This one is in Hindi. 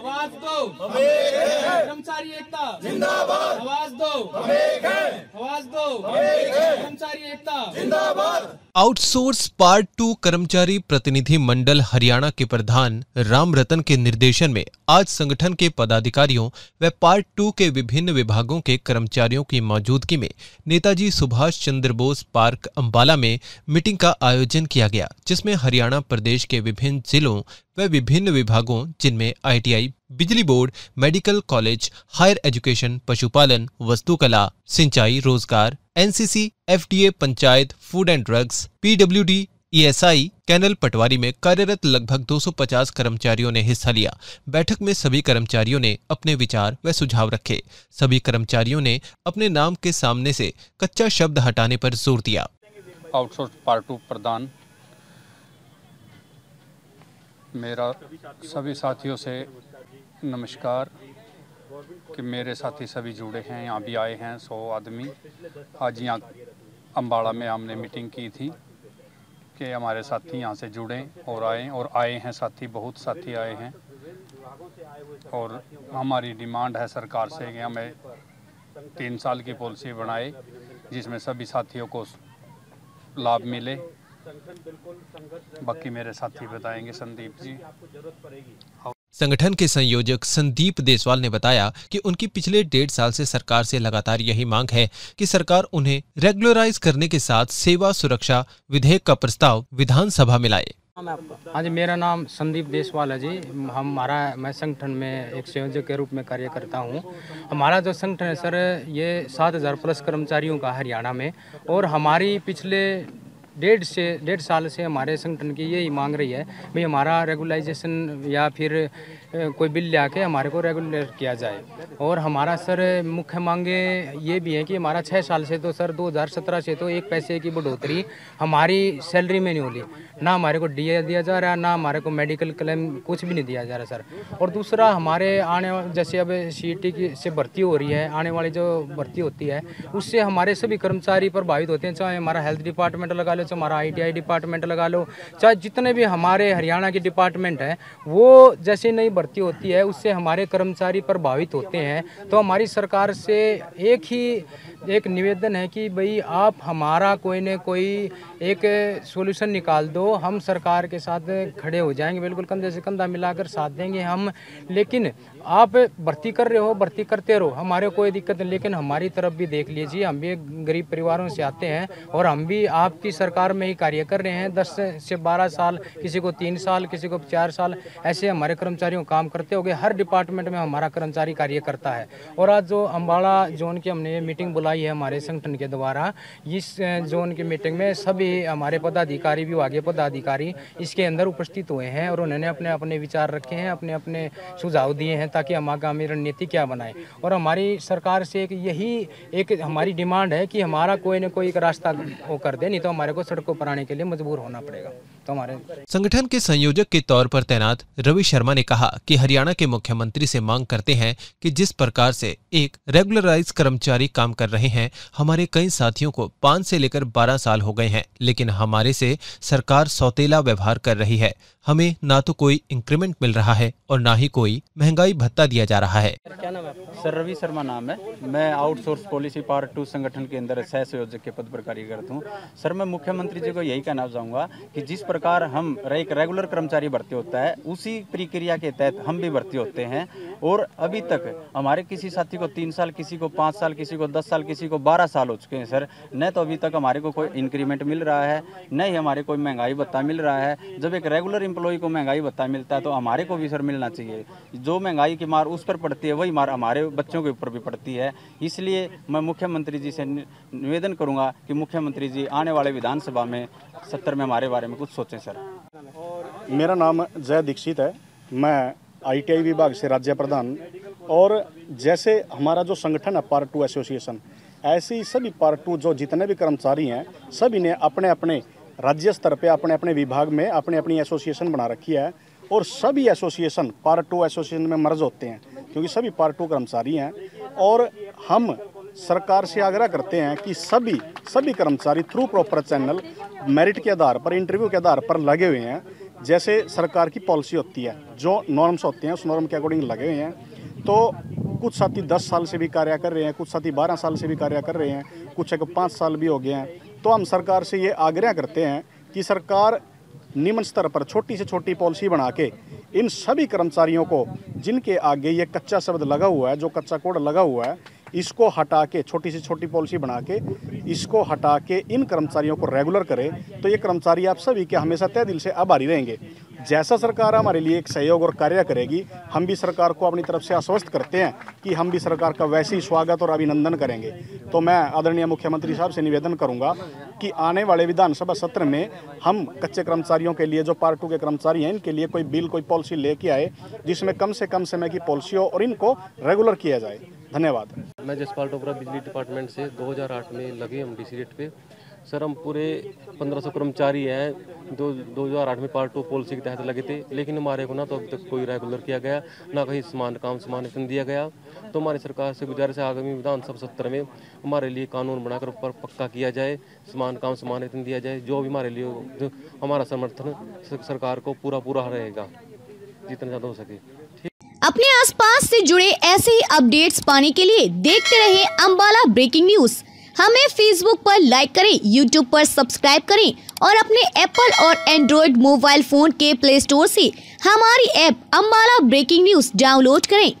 आवाज़ दो। कर्मचारी एकता। जिंदाबाद। आवाज़ दो। आवाज़ दो। कर्मचारी एकता। आउटसोर्स पार्ट टू कर्मचारी प्रतिनिधि मंडल हरियाणा के प्रधान राम रतन के निर्देशन में आज संगठन के पदाधिकारियों व पार्ट टू के विभिन्न विभागों के कर्मचारियों की मौजूदगी में नेताजी सुभाष चंद्र बोस पार्क अंबाला में मीटिंग का आयोजन किया गया, जिसमें हरियाणा प्रदेश के विभिन्न जिलों व विभिन्न विभागों, जिनमें आईटीआई, बिजली board, medical college, higher education, पशुपालन, वस्तुकला, सिंचाई, रोज़गार NCC FDA panchayat food and drugs, PWD, ESI, canal patwari में कार्यरत लगभग 250 कर्मचारियों ने हिस्सा लिया। बैठक में सभी कर्मचारियों ने अपने विचार व सुझाव रखे। सभी कर्मचारियों ने अपने नाम के सामने से कच्चा शब्द हटाने पर ज़ोर दिया। आउटसोर्स पार्ट टू प्रधान मेरा सभी साथियों से नमस्कार। कि मेरे साथी सभी जुड़े हैं, यहाँ भी आए हैं, सौ आदमी। आज यहाँ अम्बाड़ा में हमने मीटिंग की थी कि हमारे साथी यहाँ से जुड़े और आए और आए हैं साथी, बहुत साथी आए हैं। और हमारी डिमांड है सरकार से कि हमें तीन साल की पॉलिसी बनाए, जिसमें सभी साथियों को लाभ मिले। बाकी मेरे साथी बताएँगे, संदीप जी। संगठन के संयोजक संदीप देसवाल ने बताया कि उनकी पिछले डेढ़ साल से सरकार से लगातार यही मांग है कि सरकार उन्हें रेगुलराइज करने के साथ सेवा, सुरक्षा विधेयक का प्रस्ताव विधानसभा में लाए। हाँ जी, मेरा नाम संदीप देसवाल है जी। हमारा, मैं संगठन में एक संयोजक के रूप में कार्य करता हूँ। हमारा जो संगठन है सर, ये सात हज़ार प्लस कर्मचारियों का हरियाणा में और हमारी पिछले डेढ़ से, डेढ़ साल से हमारे संगठन की यही मांग रही है। भाई हमारा रेगुलाइजेशन या फिर कोई बिल ले आके हमारे को रेगुलर किया जाए। और हमारा सर, मुख्य मांगे ये भी है कि हमारा छः साल से तो सर 2017 से तो एक पैसे की बढ़ोतरी हमारी सैलरी में नहीं हो रही ना हमारे को डीए दिया जा रहा है, ना हमारे को मेडिकल क्लेम कुछ भी नहीं दिया जा रहा सर। और दूसरा, हमारे आने जैसे अब सी की से भर्ती हो रही है, आने वाली जो भर्ती होती है, उससे हमारे सभी कर्मचारी प्रभावित होते हैं। चाहे हमारा हेल्थ डिपार्टमेंट लगा लो, चाहे हमारा आईटीआई डिपार्टमेंट लगा लो, चाहे जितने भी हमारे हरियाणा के डिपार्टमेंट हैं, वो जैसे नई भर्ती होती है, उससे हमारे कर्मचारी प्रभावित होते हैं। तो हमारी सरकार से एक ही, एक निवेदन है कि भाई आप हमारा कोई न कोई एक सॉल्यूशन निकाल दो, हम सरकार के साथ खड़े हो जाएँगे, बिल्कुल कंधे से कंधा मिलाकर साथ देंगे हम। लेकिन आप भर्ती कर रहे हो, भर्ती करते रहो, हमारे कोई दिक्कत नहीं, लेकिन हमारी तरफ़ भी देख लीजिए, हम भी गरीब परिवारों से आते हैं और हम भी आपकी सरकार में ही कार्य कर रहे हैं। दस से बारह साल, किसी को तीन साल, किसी को चार साल, ऐसे हमारे कर्मचारियों काम करते हो हर डिपार्टमेंट में हमारा कर्मचारी कार्य करता है। और आज जो अम्बाड़ा जोन की हमने मीटिंग बुलाई है हमारे संगठन के द्वारा, इस जोन की मीटिंग में सभी हमारे पदाधिकारी, विभागीय पदाधिकारी इसके अंदर उपस्थित हुए हैं और उन्होंने अपने अपने विचार रखे हैं अपने अपने सुझाव दिए हैं ताकि हम आगामी रणनीति क्या बनाए। और हमारी सरकार से एक यही एक हमारी डिमांड है कि हमारा कोई ना कोई एक रास्ता वो कर दे, नहीं तो हमारे को सड़कों पर आने के लिए मजबूर होना पड़ेगा। तो हमारे संगठन के संयोजक के तौर पर तैनात रवि शर्मा ने कहा कि हरियाणा के मुख्यमंत्री से मांग करते हैं कि जिस प्रकार से एक रेगुलराइज कर्मचारी काम कर रहे हैं, हमारे कई साथियों को पाँच से लेकर बारह साल हो गए हैं, लेकिन हमारे से सरकार सौतेला व्यवहार कर रही है। हमें ना तो कोई इंक्रीमेंट मिल रहा है और ना ही कोई महँगाई भत्ता दिया जा रहा है। क्या नाम सर, रवि शर्मा नाम है। मैं आउटसोर्स पॉलिसी पार्ट टू संगठन के अंदर सह संयोजक के पद पर कार्य करता हूँ। सर, मैं मुख्यमंत्री जी को यही कहना चाहूँगा कि जिस प्रकार हम एक रेगुलर कर्मचारी भर्ती होता है, उसी प्रक्रिया के तहत हम भी भर्ती होते हैं। और अभी तक हमारे किसी साथी को तीन साल, किसी को पाँच साल, किसी को दस साल, किसी को बारह साल हो चुके हैं, सर। न तो अभी तक हमारे को कोई इंक्रीमेंट मिल रहा है, न ही हमारे कोई महँगाई भत्ता मिल रहा है। जब एक रेगुलर एम्प्लॉय को महँगाई भत्ता मिलता है तो हमारे को भी, सर, मिलना चाहिए। जो महँगाई की मार उस पर पड़ती है, वही मार हमारे बच्चों के ऊपर भी पड़ती है। इसलिए मैं मुख्यमंत्री जी से निवेदन करूँगा कि मुख्यमंत्री जी आने वाले विधानसभा में, सत्तर में हमारे बारे में कुछ सोचें, सर। मेरा नाम जय दीक्षित है। मैं आईटीआई विभाग से राज्य प्रधान। और जैसे हमारा जो संगठन है, पार्ट टू एसोसिएशन, ऐसे ही सभी पार्ट टू जो जितने भी कर्मचारी हैं सभी ने अपने अपने राज्य स्तर पे अपने अपने विभाग में अपनी अपनी एसोसिएशन बना रखी है। और सभी एसोसिएशन, पार्ट टू एसोसिएशन में मर्ज होते हैं, क्योंकि सभी पार्ट टू कर्मचारी हैं। और हम सरकार से आग्रह करते हैं कि सभी सभी कर्मचारी थ्रू प्रॉपर चैनल, मेरिट के आधार पर, इंटरव्यू के आधार पर लगे हुए हैं। जैसे सरकार की पॉलिसी होती है, जो नॉर्म्स होते हैं, उस नॉर्म के अकॉर्डिंग लगे हुए हैं तो कुछ साथी दस साल से भी कार्य कर रहे हैं, कुछ साथी बारह साल से भी कार्य कर रहे हैं, कुछ एक पाँच साल भी हो गए हैं तो हम सरकार से ये आग्रह करते हैं कि सरकार निम्न स्तर पर छोटी से छोटी पॉलिसी बना के इन सभी कर्मचारियों को, जिनके आगे ये कच्चा शब्द लगा हुआ है, जो कच्चा कोड लगा हुआ है इसको हटा के, छोटी से छोटी पॉलिसी बना के, इसको हटा के इन कर्मचारियों को रेगुलर करें तो ये कर्मचारी आप सभी के हमेशा तय दिल से आभारी रहेंगे। जैसा सरकार हमारे लिए एक सहयोग और कार्य करेगी, हम भी सरकार को अपनी तरफ़ से आश्वस्त करते हैं कि हम भी सरकार का वैसे ही स्वागत और अभिनंदन करेंगे। तो मैं आदरणीय मुख्यमंत्री साहब से निवेदन करूँगा कि आने वाले विधानसभा सत्र में हम कच्चे कर्मचारियों के लिए, जो पार्ट टू के कर्मचारी हैं, इनके लिए कोई बिल, कोई पॉलिसी लेके आए, जिसमें कम से कम समय की पॉलिसी हो और इनको रेगुलर किया जाए। धन्यवाद। मैं जसपाल टोपरा, बिजली डिपार्टमेंट से 2008 में लगे हम डी रेट पे। सर, हम पूरे 1500 कर्मचारी हैं, दो दो हज़ार आठ में पार्ट टू पॉलिसी के तहत लगे थे, लेकिन हमारे को ना तो अभी तक कोई रेगुलर किया गया, ना कहीं समान, काम समान वेतन दिया गया। तो हमारी सरकार से गुजारिश है, आगामी विधानसभा सत्र में हमारे लिए कानून बनाकर ऊपर पक्का किया जाए, समान, काम समान वेतन दिया जाए, जो भी हमारे लिए हमारा समर्थन सरकार को पूरा पूरा रहेगा, जितना ज़्यादा हो सके। अपने आसपास से जुड़े ऐसे ही अपडेट्स पाने के लिए देखते रहे अम्बाला ब्रेकिंग न्यूज़। हमें फेसबुक पर लाइक करें यूट्यूब पर सब्सक्राइब करें और अपने एप्पल और एंड्रॉयड मोबाइल फ़ोन के प्ले स्टोर से हमारी app Ambala breaking news download करें।